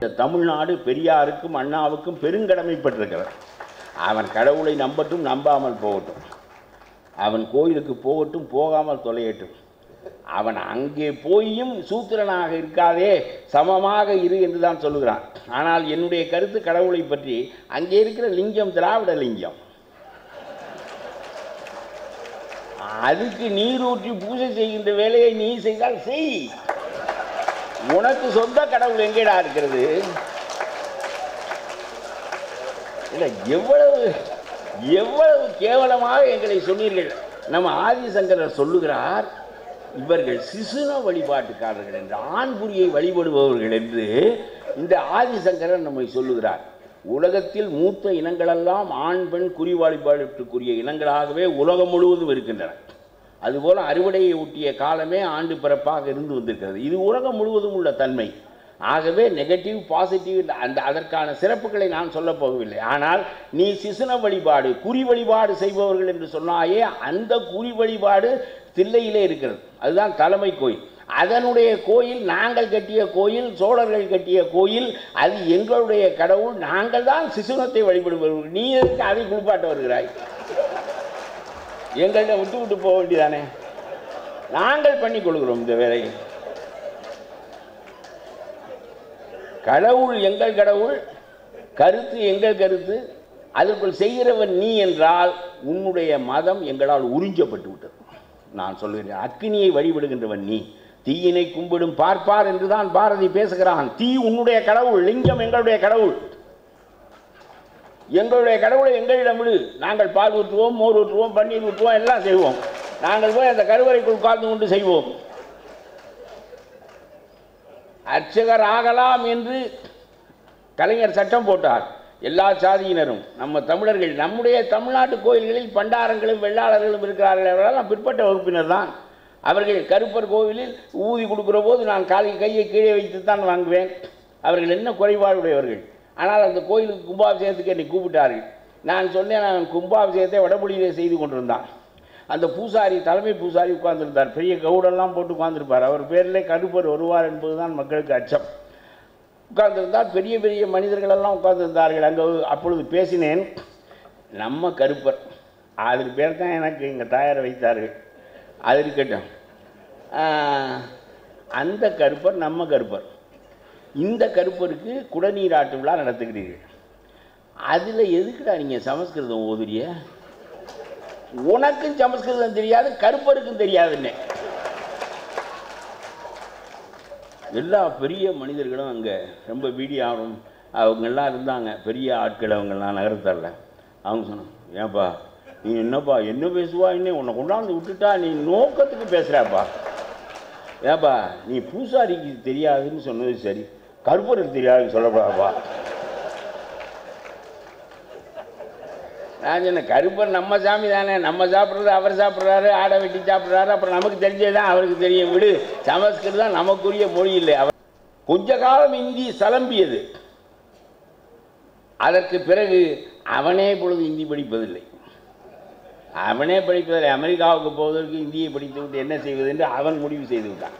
இந்த தமிழ்நாடு பெரியாருக்கும் அண்ணாவுக்கும் பெருங்கடமைப்பட்டிருக்கிறார். அவன் கடவுளை நம்பட்டும் நம்பாமல் போகட்டும். அவன் கோயிலுக்கு போகட்டும் போகாமல் தொலையட்டும். அவன் அங்கே போயும் சூத்திரனாக இருக்காதே சமமாக இரு என்று தான் சொல்லுகிறான். ஆனால் என்னுடைய கருத்து கடவுளை பற்றி அங்கே இருக்கிற லிங்கம் திராவிட லிங்கம். அதுக்கு நீரூற்றி பூஜை செய்கின்ற வேலையை நீ செய்தால் செய். உனக்கு சொந்த கடவுள் எங்கேடா இருக்கிறது? இல்லை எவ்வளவு எவ்வளவு கேவலமாக எங்களை சொன்னீர்கள். நம்ம ஆதிசங்கரர் சொல்லுகிறார் இவர்கள் சிசுன வழிபாட்டுக்காரர்கள் என்று ஆண்புரியை வழிபடுபவர்கள் என்று இந்த ஆதிசங்கரர் நம்மை சொல்லுகிறார். உலகத்தில் மூத்த இனங்களெல்லாம் ஆண் பெண் குறி வழிபாட்டுக்குரிய இனங்களாகவே உலகம் முழுவதும் இருக்கின்றன. அதுபோல் அறுவடையை ஒட்டிய காலமே ஆண்டு பிறப்பாக இருந்து வந்திருக்கிறது. இது உலகம் முழுவதும் உள்ள தன்மை. ஆகவே நெகட்டிவ் பாசிட்டிவ் அந்த அதற்கான சிறப்புகளை நான் சொல்லப் போகவில்லை. ஆனால் நீ சிசுன வழிபாடு குறி வழிபாடு செய்பவர்கள் என்று சொன்னாயே அந்த குறி வழிபாடு தில்லையிலே இருக்கிறது. அதுதான் தலைமை கோயில். அதனுடைய கோயில் நாங்கள் கட்டிய கோயில் சோழர்கள் கட்டிய கோயில் அது எங்களுடைய கடவுள். நாங்கள் தான் சிசுனத்தை வழிபடுபவர்கள். நீ எதுக்கு அதை குளிப்பாட்ட வருகிறாய்? எங்கள்கிட்ட விட்டு விட்டு போக வேண்டியதானே? நாங்கள் பண்ணி கொடுக்குறோம் இந்த வேலையை. கடவுள் எங்கள் கடவுள் கருத்து எங்கள் கருத்து அதற்குள் செய்கிறவன் நீ என்றால் உன்னுடைய மதம் எங்களால் உறிஞ்சப்பட்டு விட்டது. நான் சொல்கிறேன் அக்னியை வழிபடுகின்றவன் நீ. தீயினை கும்பிடும் பார்ப்பார் என்றுதான் பாரதி பேசுகிறான். தீ உன்னுடைய கடவுள் லிங்கம் எங்களுடைய கடவுள். எங்களுடைய கடவுளை எங்களிடம் விடு. நாங்கள் பால் ஊற்றுவோம் மோர் ஊற்றுவோம் பன்னீர் ஊற்றுவோம் எல்லாம் செய்வோம். நாங்கள் போய் அந்த கருவறைக்குள் உட்கார்ந்து கொண்டு செய்வோம். அர்ச்சகர் ஆகலாம் என்று கலைஞர் சட்டம் போட்டார். எல்லா சாதியினரும் நம்ம தமிழர்கள் நம்முடைய தமிழ்நாட்டு கோயில்களில் பண்டாரங்களும் வெள்ளாளர்களும் இருக்கிறார்கள் அவர்களெல்லாம் பிற்பட்ட வகுப்பினர் தான். அவர்கள் கருப்பர் கோவிலில் ஊதி கொடுக்குற போது நான் காலை கையை கீழே வைத்து தான் வாங்குவேன். அவர்கள் என்ன குறைபாடுடையவர்கள்? ஆனால் அந்த கோயிலுக்கு கும்பாபிஷேகத்துக்கு என்னை கூப்பிட்டார்கள். நான் சொன்னேன் நான் கும்பாபிஷேகத்தை வடமொழியிலே செய்து கொண்டிருந்தான். அந்த பூசாரி தலைமை பூசாரி உட்கார்ந்துருந்தார். பெரிய கவுடெல்லாம் போட்டு உட்காந்துருப்பார் அவர் பேரில் கருப்பர் வருவார் என்பதுதான் மக்களுக்கு அச்சம். உட்கார்ந்திருந்தார். பெரிய பெரிய மனிதர்களெல்லாம் உட்கார்ந்துருந்தார்கள். அங்கே அப்பொழுது பேசினேன் நம்ம கருப்பர் அதில் பேர் தான் எனக்கு எங்கள் தாயாரை வைத்தார்கள். அது இருக்கட்டும். அந்த கருப்பர் நம்ம கருப்பர். இந்த கருப்பருக்கு குடநீராட்டு விழா நடத்துகிறீர்கள். அதில் எதுக்குடா நீங்கள் சமஸ்கிருதம் ஓதுறிய உனக்கும் சமஸ்கிருதம் தெரியாது கருப்பருக்கும் தெரியாதுன்னு. எல்லா பெரிய மனிதர்களும் அங்கே ரொம்ப வீடியாவும் அவங்கெல்லாம் இருந்தாங்க. பெரிய ஆட்கள் அவங்கெல்லாம் நகரத்தரில். அவங்க சொன்னாங்க ஏன்பா நீ என்னப்பா என்ன பேசுவா இன்னும் உன்னை கொண்டாந்து விட்டுட்டா நீ நோக்கத்துக்கு பேசுகிறாப்பா ஏப்பா நீ பூசாரிக்கு தெரியாதுன்னு சொன்னது சரி. கருப்பருக்கு தெரியாதுன்னு சொல்லக்கூடாதுப்பா நான் சொன்னேன் கருப்பர் நம்ம சாமி தானே நம்ம சாப்பிட்றது அவர் சாப்பிட்றாரு ஆடை வெட்டி சாப்பிட்றாரு அப்புறம் நமக்கு தெரிஞ்சது தான் அவருக்கு தெரியும். விடு சமஸ்கிருதம் நமக்குரிய மொழி இல்லை. அவர் கொஞ்ச காலம் இந்தி சலம்பியது. அதற்கு பிறகு அவனே பொழுது இந்தி படிப்பதில்லை. அவனே படிப்பதில்லை. அமெரிக்காவுக்கு போவதற்கு இந்தியை படித்து விட்டு என்ன செய்வது என்று அவன் முடிவு செய்து விட்டான்